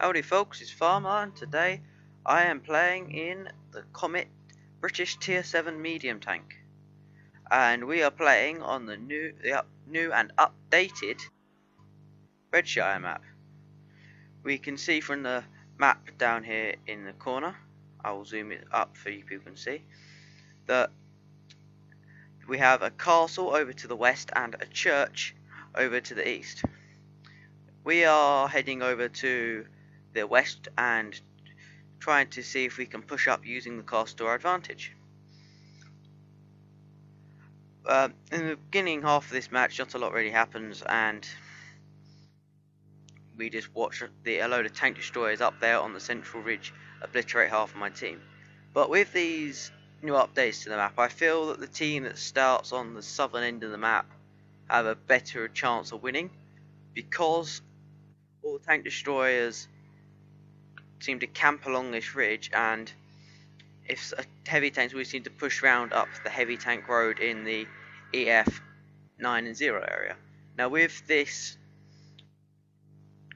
Howdy folks, it's Farmer and today I am playing in the Comet British Tier 7 medium tank. And we are playing on the new the up, new and updated Redshire map. We can see from the map down here in the corner, I will zoom it up for you people to see, that we have a castle over to the west and a church over to the east. We are heading over to the west and trying to see if we can push up using the castle to our advantage. Uh, in the beginning half of this match, not a lot really happens, and we just watch the, a load of tank destroyers up there on the central ridge obliterate half of my team. But with these new updates to the map, I feel that the team that starts on the southern end of the map have a better chance of winning because all the tank destroyers seem to camp along this ridge and if uh, heavy tanks we seem to push round up the heavy tank road in the EF 9 and 0 area. Now with this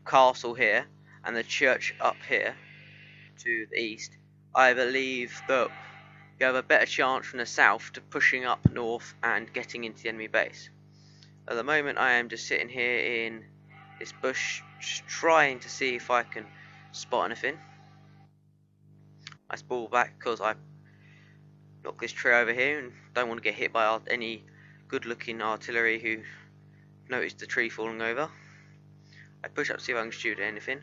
castle here and the church up here to the east, I believe that you have a better chance from the south to pushing up north and getting into the enemy base. At the moment I am just sitting here in this bush trying to see if I can spot anything. I sprawl back because I knocked this tree over here and don't want to get hit by any good looking artillery who noticed the tree falling over. I push up to see if I can shoot anything.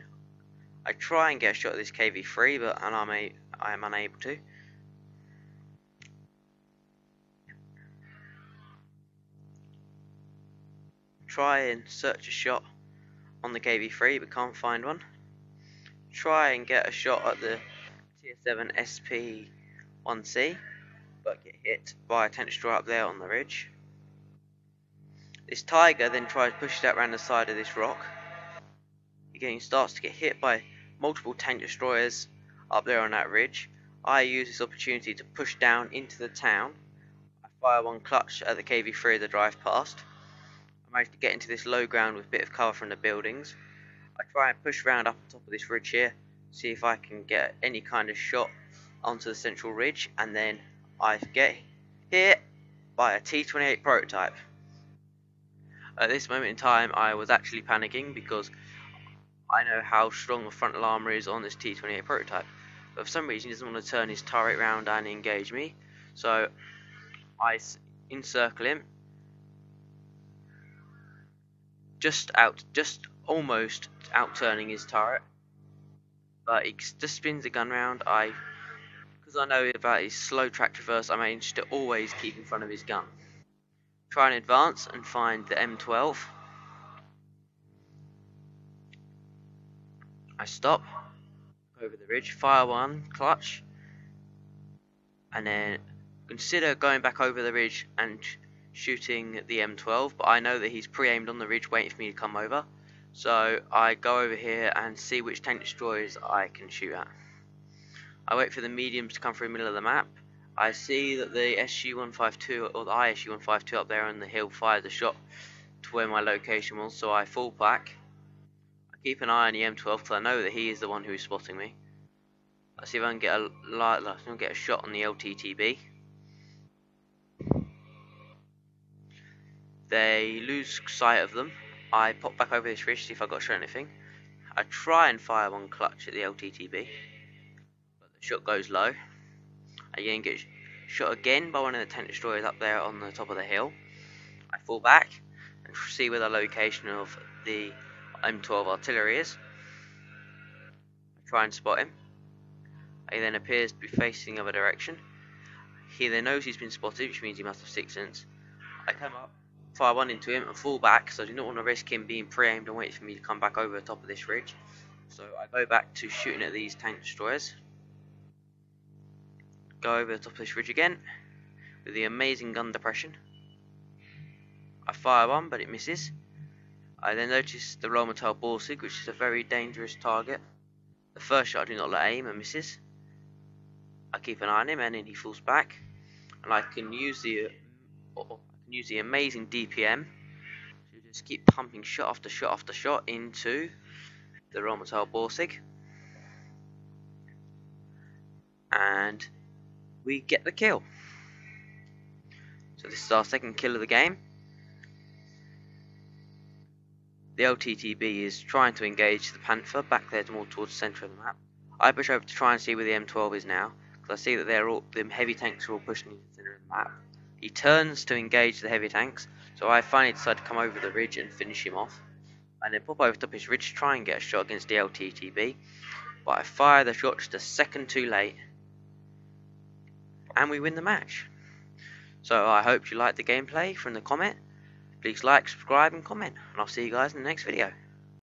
I try and get a shot at this KV-3 but and I'm a, I am unable to. Try and search a shot on the KV-3 but can't find one. Try and get a shot at the Tier 7 SP-1C but get hit by a tank destroyer up there on the ridge. This tiger then tries to push that around the side of this rock. Again starts to get hit by multiple tank destroyers up there on that ridge. I use this opportunity to push down into the town. I fire one clutch at the KV-3 as I drive past. I manage to get into this low ground with a bit of cover from the buildings. I try and push round up on top of this ridge here, see if I can get any kind of shot onto the central ridge, and then I get hit by a T-28 prototype. At this moment in time, I was actually panicking because I know how strong the frontal armor is on this T-28 prototype. But for some reason, he doesn't want to turn his turret round and engage me. So I encircle him just out, just almost outturning his turret. But he just spins the gun round. I, because I know about his slow track traverse, I manage to always keep in front of his gun. Try and advance and find the M12. I stop, over the ridge, fire one, clutch, and then consider going back over the ridge and shooting the M12, but I know that he's pre-aimed on the ridge waiting for me to come over. So I go over here and see which tank destroyers I can shoot at. I wait for the mediums to come through the middle of the map. I see that the SU-152 or the ISU-152 up there on the hill fires a shot to where my location was, so I fall back. I keep an eye on the M12 because I know that he is the one who is spotting me. I see if I can get a light, get a shot on the LTTB. They lose sight of them. I pop back over this ridge, to see if I got shot anything. I try and fire one clutch at the LTTB, but the shot goes low. I again get shot again by one of the tank destroyers up there on the top of the hill. I fall back and see where the location of the M12 artillery is. I try and spot him. He then appears to be facing the other direction. He then knows he's been spotted, which means he must have six sense. I come up, fire one into him and fall back so I do not want to risk him being pre-aimed and wait for me to come back over the top of this ridge. So I go back to shooting at these tank destroyers. Go over the top of this ridge again with the amazing gun depression. I fire one but it misses. I then notice the Rheinmetall Borsig which is a very dangerous target. The first shot I do not let aim and misses. I keep an eye on him and then he falls back and I can use the uh, use the amazing DPM to just keep pumping shot after shot after shot into the Rheinmetall Borsig. And we get the kill. So this is our second kill of the game. The LTTB is trying to engage the Panther back there more towards the centre of the map. I push over to try and see where the M12 is now, because I see that they're all the heavy tanks are all pushing into the centre of the map. He turns to engage the heavy tanks, so I finally decide to come over the ridge and finish him off. And then pop over top his ridge to try and get a shot against the LTTB. But I fire the shot just a second too late. And we win the match. So I hope you liked the gameplay from the Comet. Please like, subscribe and comment. And I'll see you guys in the next video.